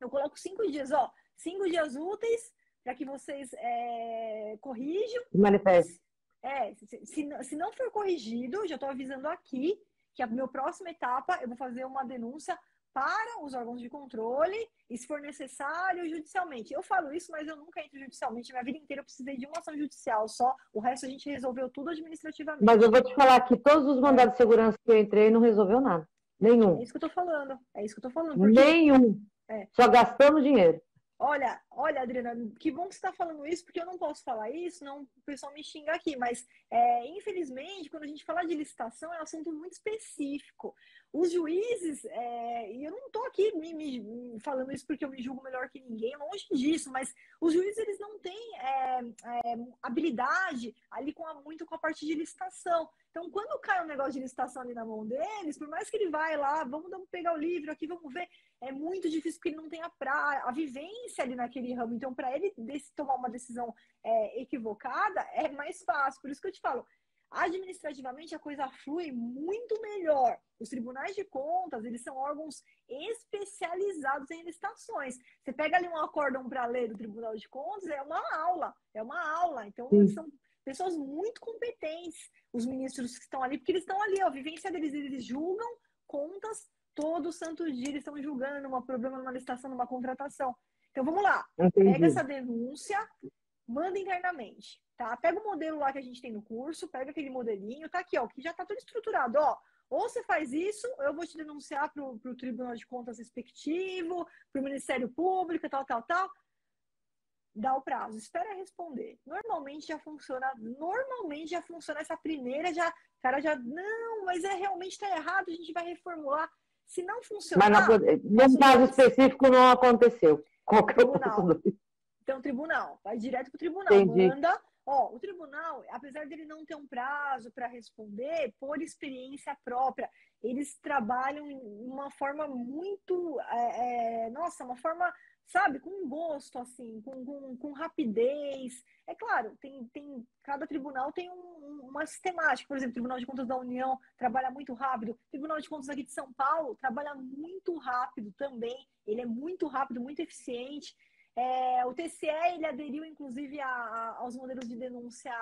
eu coloco cinco dias, ó, cinco dias úteis para que vocês é, corrijam. Manifeste. É, se, se, se não for corrigido, já estou avisando aqui que a minha próxima etapa eu vou fazer uma denúncia para os órgãos de controle e, se for necessário, judicialmente. Eu falo isso, mas eu nunca entro judicialmente. Minha vida inteira eu precisei de uma ação judicial só. O resto a gente resolveu tudo administrativamente. Mas eu vou te falar que todos os mandados de segurança que eu entrei não resolveu nada. Nenhum. É isso que eu tô falando. É isso que eu tô falando. Porque... Nenhum. É. Só gastamos dinheiro. Olha, olha, Adriana, que bom que você está falando isso, porque eu não posso falar isso, não o pessoal me xinga aqui, mas é, infelizmente, quando a gente fala de licitação, é um assunto muito específico. Os juízes, é, e eu não estou aqui me, me, falando isso porque eu me julgo melhor que ninguém, longe disso, mas os juízes eles não têm é, é habilidade ali com a, muito com a parte de licitação. Então, quando cai um negócio de licitação ali na mão deles, por mais que ele vai lá, vamos pegar o livro aqui, vamos ver, é muito difícil porque ele não tem a, pra, a vivência ali naquele ramo. Então, para ele tomar uma decisão é, equivocada, é mais fácil. Por isso que eu te falo, administrativamente a coisa flui muito melhor. Os tribunais de contas, eles são órgãos especializados em licitações. Você pega ali um acórdão para ler do Tribunal de Contas, é uma aula, é uma aula. Então, Sim. são pessoas muito competentes, os ministros que estão ali, porque eles estão ali, ó, a vivência deles, eles julgam contas todo santo dia, eles estão julgando um problema numa licitação, numa contratação. Então vamos lá, Entendi. pega essa denúncia, manda internamente, tá? Pega o modelo lá que a gente tem no curso, pega aquele modelinho, tá aqui, ó, que já tá tudo estruturado, ó. Ou você faz isso, eu vou te denunciar para o Tribunal de Contas respectivo, para o Ministério Público, tal, tal, tal dá o prazo, espera responder. Normalmente já funciona, normalmente já funciona essa primeira, já, cara já, não, mas é realmente está errado, a gente vai reformular. Se não funcionar. Mas nesse caso específico não aconteceu. Qual que é o tribunal. Então, tribunal, vai direto para o tribunal, Entendi. manda. Ó, o tribunal, apesar dele não ter um prazo para responder, por experiência própria, eles trabalham de uma forma muito, é, é, nossa, uma forma sabe, com gosto, assim, com, com, com, rapidez. É claro, tem, tem, cada tribunal tem um, uma sistemática. Por exemplo, o Tribunal de Contas da União trabalha muito rápido. O Tribunal de Contas aqui de São Paulo trabalha muito rápido também. Ele é muito rápido, muito eficiente. É, o TCE, ele aderiu, inclusive, a, a, aos modelos de denúncia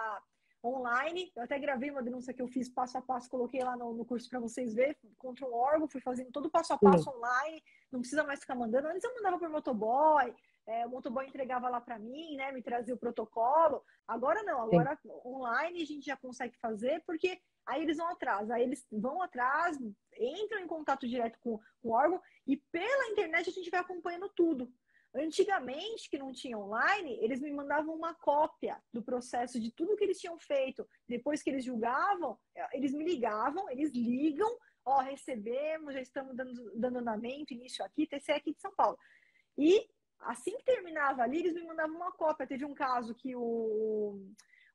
online. Eu até gravei uma denúncia que eu fiz passo a passo, coloquei lá no, no curso para vocês verem, contra um órgão, fui fazendo todo passo a passo online, não precisa mais ficar mandando. Antes eu mandava por motoboy, é, o motoboy entregava lá para mim, né, me trazia o protocolo. Agora não, agora Sim. online a gente já consegue fazer, porque aí eles vão atrás, aí eles vão atrás, entram em contato direto com, com o órgão e pela internet a gente vai acompanhando tudo. Antigamente, que não tinha online, eles me mandavam uma cópia do processo de tudo que eles tinham feito. Depois que eles julgavam, eles me ligavam, eles ligam, ó, recebemos, já estamos dando, dando andamento, início aqui, TCE aqui de São Paulo. E assim que terminava ali, eles me mandavam uma cópia. Teve um caso que o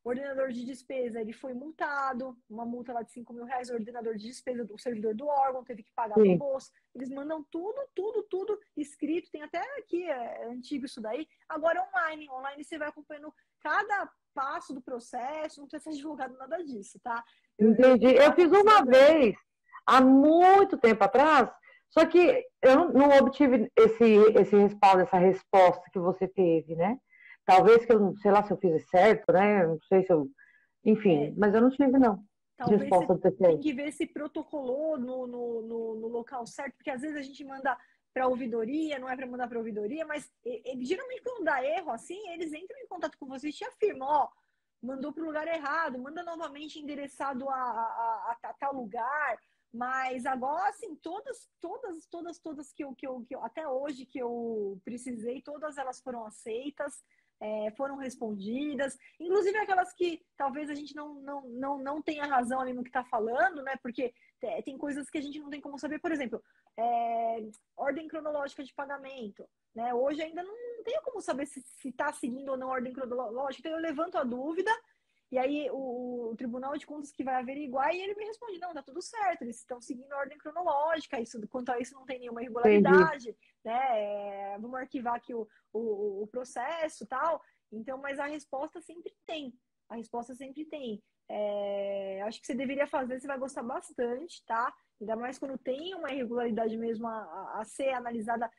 o ordenador de despesa ele foi multado, uma multa lá de 5 mil reais, o ordenador de despesa do servidor do órgão teve que pagar Sim. no bolso. Eles mandam tudo, tudo, tudo escrito. Tem até aqui, é, é antigo isso daí. Agora online. Online você vai acompanhando cada passo do processo, não precisa ser advogado nada disso, tá? Eu, Entendi. Eu, eu fiz uma vez, há muito tempo atrás, só que eu não obtive esse, esse respaldo, essa resposta que você teve, né? Talvez que eu não sei lá se eu fiz certo, né? Não sei se eu. Enfim, é. mas eu não tive, não. Talvez resposta do tem que ver se protocolou no, no, no, no local certo, porque às vezes a gente manda para ouvidoria, não é para mandar para ouvidoria, mas ele, geralmente quando dá erro assim, eles entram em contato com você e te afirmam, ó, mandou para o lugar errado, manda novamente endereçado a, a, a, a, tal lugar. Mas agora, assim, todas, todas, todas, todas que eu, que eu, que eu, até hoje que eu precisei, todas elas foram aceitas é, foram respondidas, inclusive aquelas que talvez a gente não, não, não, não tenha razão ali no que está falando, né? Porque tem coisas que a gente não tem como saber, por exemplo, é, ordem cronológica de pagamento. Né? Hoje ainda não tenho como saber se está seguindo ou não a ordem cronológica, então eu levanto a dúvida e aí o, o, Tribunal de Contas que vai averiguar e ele me responde, não, tá tudo certo, eles estão seguindo a ordem cronológica, isso, quanto a isso não tem nenhuma irregularidade, Entendi. né? É, vamos arquivar aqui o, o, o processo tal. Então, mas a resposta sempre tem. A resposta sempre tem. É, acho que você deveria fazer, você vai gostar bastante, tá? Ainda mais quando tem uma irregularidade mesmo a, a, a ser analisada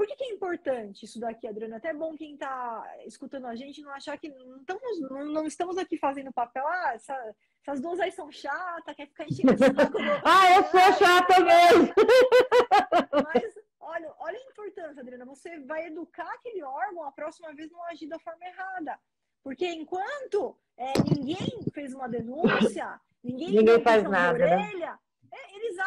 por que, que, é importante isso daqui, Adriana? Até é bom quem está escutando a gente não achar que não estamos, não, não estamos aqui fazendo papel. Ah, essa, essas duas aí são chatas, quer ficar enchendo *laughs* Ah, eu sou chata mesmo! Mas, olha, olha a importância, Adriana. Você vai educar aquele órgão a próxima vez não agir da forma errada. Porque enquanto é, ninguém fez uma denúncia, ninguém, ninguém faz nada. Né? Orelha, né?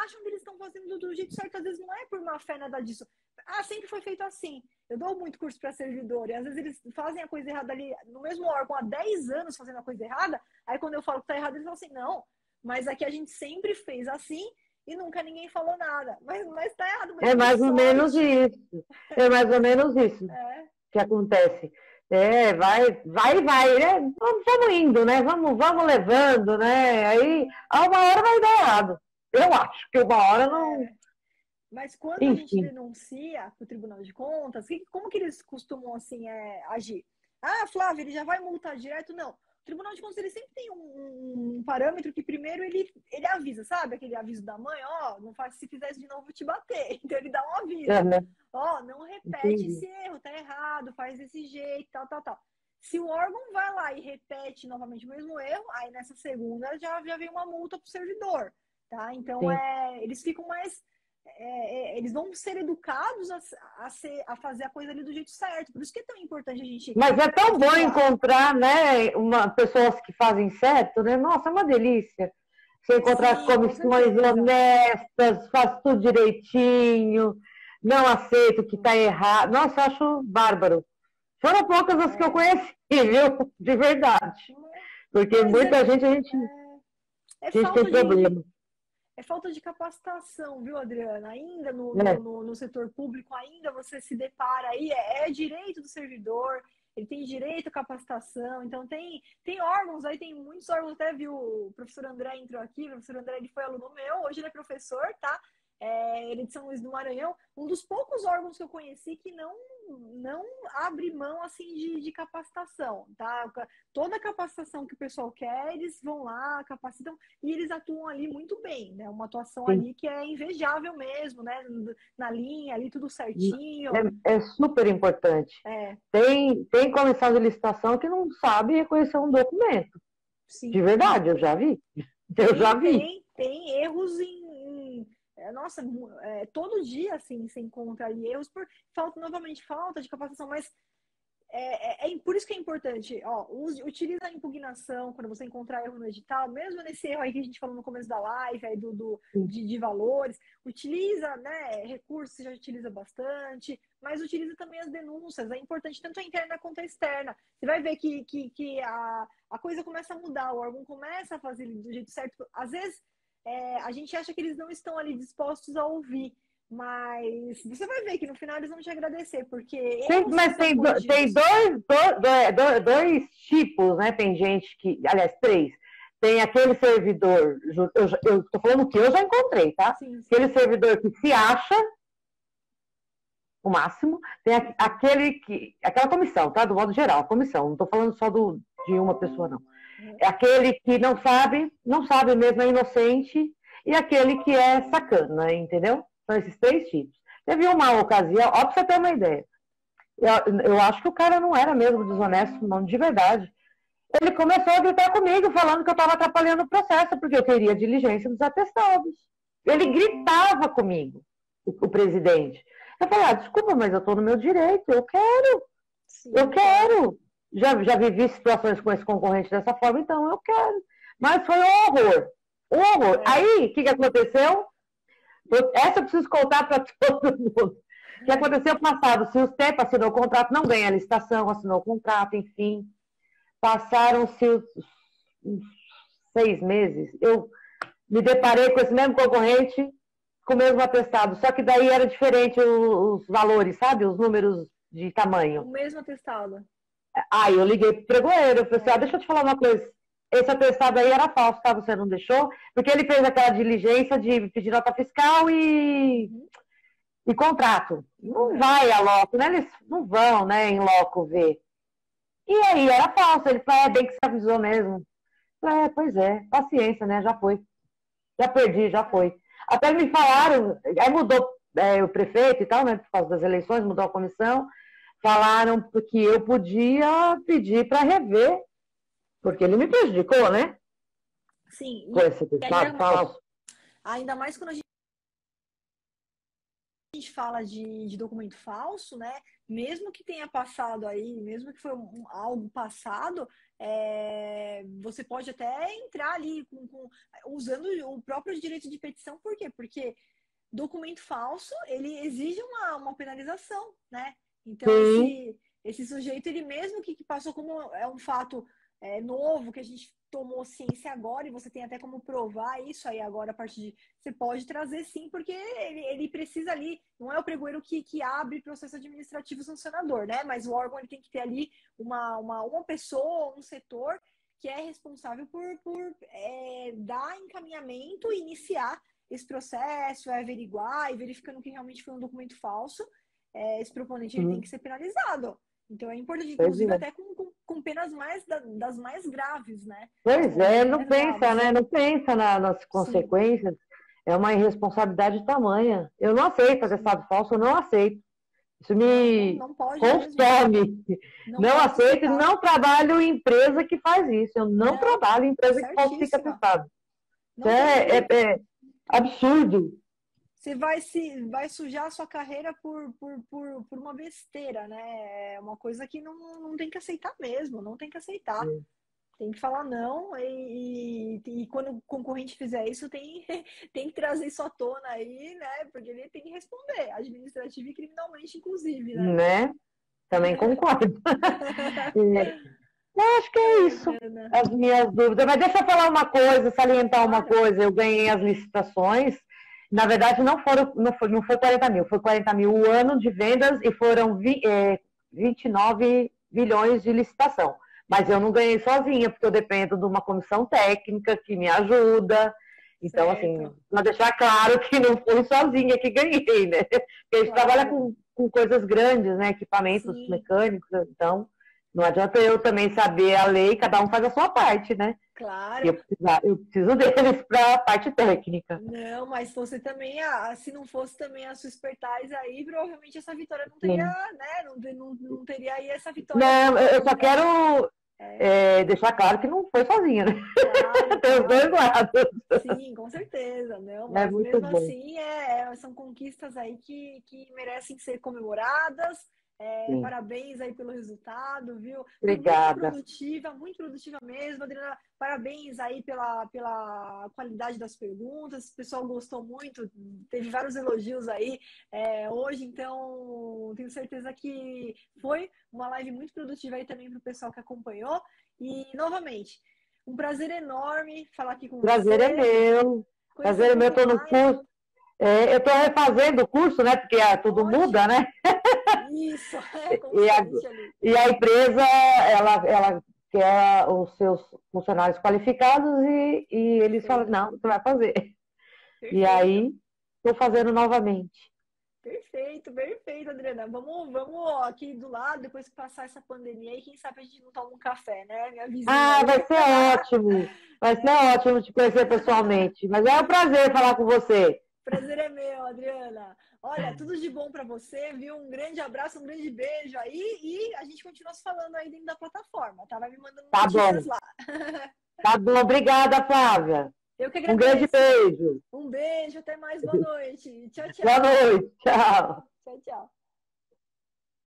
Acham que eles estão fazendo do jeito certo, às vezes não é por má fé nada disso. Ah, sempre foi feito assim. Eu dou muito curso para servidor e às vezes eles fazem a coisa errada ali no mesmo órgão há 10 anos fazendo a coisa errada. Aí quando eu falo que tá errado, eles falam assim: não, mas aqui a gente sempre fez assim e nunca ninguém falou nada. Mas, mas tá errado. Mas é mais ou menos isso. É mais ou menos isso *laughs* é. que acontece. É, vai, vai, vai, né? Vamos, vamos indo, né? Vamos, vamos levando, né? Aí, uma hora vai dar errado. Eu acho que uma hora não. É. Mas quando Enfim. a gente denuncia para o Tribunal de Contas, como que eles costumam assim é, agir? Ah, Flávio, ele já vai multar direto? Não. O Tribunal de Contas ele sempre tem um, um, parâmetro que primeiro ele, ele avisa, sabe? Aquele aviso da mãe, ó, oh, não faz se fizer isso de novo, vou te bater. *laughs* Então ele dá um aviso. Uhum. Ó, oh, não repete Entendi. esse erro, tá errado, faz desse jeito, tal, tal, tal. Se o órgão vai lá e repete novamente o mesmo erro, aí nessa segunda já, já vem uma multa pro servidor, tá? Então é, eles ficam mais é, é, eles vão ser educados a, a, ser, a, fazer a coisa ali do jeito certo. Por isso que é tão importante a gente. Mas é tão bom encontrar, né, uma, pessoas que fazem certo, né? Nossa, é uma delícia. Você encontrar Sim, comissões honestas, faz tudo direitinho, não aceita o que está errado. Nossa, eu acho bárbaro. Foram poucas as é. que eu é. conheci, *laughs* viu? De verdade. Porque Mas muita é, gente, a gente, a gente tem problema é falta de capacitação, viu, Adriana? Ainda no, é. no, no, setor público, ainda você se depara aí, é, é, direito do servidor, ele tem direito à capacitação, então tem, tem órgãos aí, tem muitos órgãos, até viu, o professor André entrou aqui, o professor André ele foi aluno meu, hoje ele é professor, tá? É, ele é de São Luís do Maranhão, um dos poucos órgãos que eu conheci que não, não abre mão assim de, de, capacitação, tá? Toda capacitação que o pessoal quer, eles vão lá, capacitam e eles atuam ali muito bem, né? Uma atuação Sim. ali que é invejável mesmo, né? Na linha ali, tudo certinho. É, é super importante. É. Tem, tem comissão de licitação que não sabe reconhecer um documento. Sim. De verdade, eu já vi. Eu já vi. Tem, tem erros em nossa, é, todo dia assim se encontra ali erros por falta novamente falta de capacitação, mas é, é, é, por isso que é importante, ó, use, utiliza a impugnação quando você encontrar erro no edital, mesmo nesse erro aí que a gente falou no começo da live, aí do, do de, de, valores, utiliza, né, recursos, você já utiliza bastante, mas utiliza também as denúncias, é importante tanto a interna quanto a externa. Você vai ver que, que, que a, a coisa começa a mudar, o órgão começa a fazer do jeito certo, às vezes é, a gente acha que eles não estão ali dispostos a ouvir. Mas você vai ver que no final eles vão te agradecer, porque. Sim, mas tem, do, tem dois, dois, dois, tipos, né? Tem gente que. Aliás, três. Tem aquele servidor, eu estou falando que eu já encontrei, tá? Sim, sim. Aquele servidor que se acha o máximo. Tem aquele que. Aquela comissão, tá? Do modo geral, a comissão. Não estou falando só do, de uma pessoa, não. É aquele que não sabe, não sabe mesmo, é inocente, e aquele que é sacana, entendeu? São esses três tipos. Teve uma ocasião, ó, pra você ter uma ideia. Eu, eu acho que o cara não era mesmo desonesto, não, de verdade. Ele começou a gritar comigo, falando que eu estava atrapalhando o processo, porque eu queria diligência dos atestados. Ele gritava comigo, o, o presidente. Eu falei, ah, desculpa, mas eu estou no meu direito, eu quero. Sim. Eu quero já, já vivi situações com esse concorrente dessa forma, então eu quero. Mas foi um horror. Um horror. É. Aí, o que, que aconteceu? Essa eu preciso contar para *laughs* todo mundo. O que aconteceu passado? Se o STEP assinou o contrato, não ganha a licitação, assinou o contrato, enfim. Passaram-se uns seis meses. Eu me deparei com esse mesmo concorrente com o mesmo atestado, só que daí era diferente os, os valores, sabe? Os números de tamanho. O mesmo atestado. Aí eu liguei pro pregoeiro, eu falei assim, ah, deixa eu te falar uma coisa. Esse atestado aí era falso, tá? Você não deixou? Porque ele fez aquela diligência de pedir nota fiscal e, e contrato. Não vai a loco, né? Eles não vão, né, em loco ver. E aí era falso. Ele falou, é bem que você avisou mesmo. Eu falei, é, pois é, paciência, né? Já foi. Já perdi, já foi. Até me falaram, aí mudou é, o prefeito e tal, né? Por causa das eleições, mudou a comissão falaram que eu podia pedir para rever, porque ele me prejudicou, né? Sim. Com esse ainda, mais quando a gente fala de, de, documento falso, né? Mesmo que tenha passado aí, mesmo que foi um, algo passado, é, você pode até entrar ali com, com, usando o próprio direito de petição, por quê? Porque documento falso, ele exige uma, uma penalização, né? Então, esse, esse, sujeito, ele mesmo que, que, passou como é um fato é, novo, que a gente tomou ciência agora, e você tem até como provar isso aí agora, a partir de. Você pode trazer sim, porque ele, ele precisa ali, não é o pregoeiro que, que abre processo administrativo sancionador, né? Mas o órgão ele tem que ter ali uma, uma, uma pessoa, um setor que é responsável por, por é, dar encaminhamento e iniciar esse processo, é averiguar e verificando que realmente foi um documento falso é, esse proponente uhum. tem que ser penalizado. Então é importante, inclusive, é. até com, com, com, penas mais das mais graves, né? Pois é, não pensa, graves. né? Não pensa na, nas consequências. Sim. É uma irresponsabilidade tamanha. Eu não aceito atestado falso, eu não aceito. Isso me não, não consome. Não, não aceito, aceitar. não trabalho em empresa que faz isso. Eu não, trabalho em empresa que falsifica atestado. É, é, é absurdo você vai se vai sujar a sua carreira por, por, por, por uma besteira, né? É uma coisa que não, não tem que aceitar mesmo, não tem que aceitar. Sim. Tem que falar não, e, e, e, quando o concorrente fizer isso, tem, *laughs* tem que trazer isso à tona aí, né? Porque ele tem que responder, administrativo e criminalmente, inclusive, né? Né? Também concordo. *laughs* Eu acho que é isso. As minhas dúvidas. Mas deixa eu falar uma coisa, salientar uma coisa. Eu ganhei as licitações na verdade, não, foram, não, foi, não foi 40 mil, foi 40 mil o ano de vendas e foram vi, é, 29 bilhões de licitação. Mas eu não ganhei sozinha, porque eu dependo de uma comissão técnica que me ajuda. Então, assim, certo. assim, para deixar claro que não fui sozinha que ganhei, né? Porque a gente claro. trabalha com com coisas grandes, né? Equipamentos Sim. mecânicos, então não adianta eu também saber a lei, cada um faz a sua parte, né? Claro. Eu, eu preciso deles *laughs* para a parte técnica. Não, mas você também, se não fosse também a sua expertise aí, provavelmente essa vitória não teria, Sim. né? Não, não, não, teria aí essa vitória. Não, eu só quero é. É, deixar claro que não foi sozinha, né? Claro, *laughs* Tem os dois lados. Sim, com certeza. Não, é mas é mesmo bom. assim, é, é, são conquistas aí que, que merecem ser comemoradas. É, parabéns aí pelo resultado, viu? Obrigada. Muito produtiva, muito produtiva mesmo, Adriana. Parabéns aí pela, pela qualidade das perguntas. O pessoal gostou muito, teve vários elogios aí é, hoje, então tenho certeza que foi uma live muito produtiva aí também para o pessoal que acompanhou. E, novamente, um prazer enorme falar aqui com prazer você. Prazer é meu. Prazer é meu, estou no curso. É, eu estou refazendo o curso, né? Porque ah, tudo Ótimo. muda, né? Isso, *laughs* é, e, a, e a empresa, ela, ela quer os seus funcionários qualificados e, e eles falam, não, você vai fazer. Perfeito. E aí, estou fazendo novamente. Perfeito, perfeito, Adriana. Vamos, vamos aqui do lado, depois que passar essa pandemia aí, quem sabe a gente não toma um café, né? Minha vizinha. Ah, vai ser ótimo. Vai ser ótimo te conhecer pessoalmente. Mas é um prazer falar com você. Prazer é meu, Adriana. Olha, tudo de bom para você, viu? Um grande abraço, um grande beijo aí e a gente continua se falando aí dentro da plataforma, tá? Vai me mandando tá notícias bom. lá. Tá bom, obrigada, Flávia. Eu que agradeço. Um grande beijo. Um beijo, até mais, boa noite. Tchau, tchau. Boa noite, tchau. Tchau, tchau.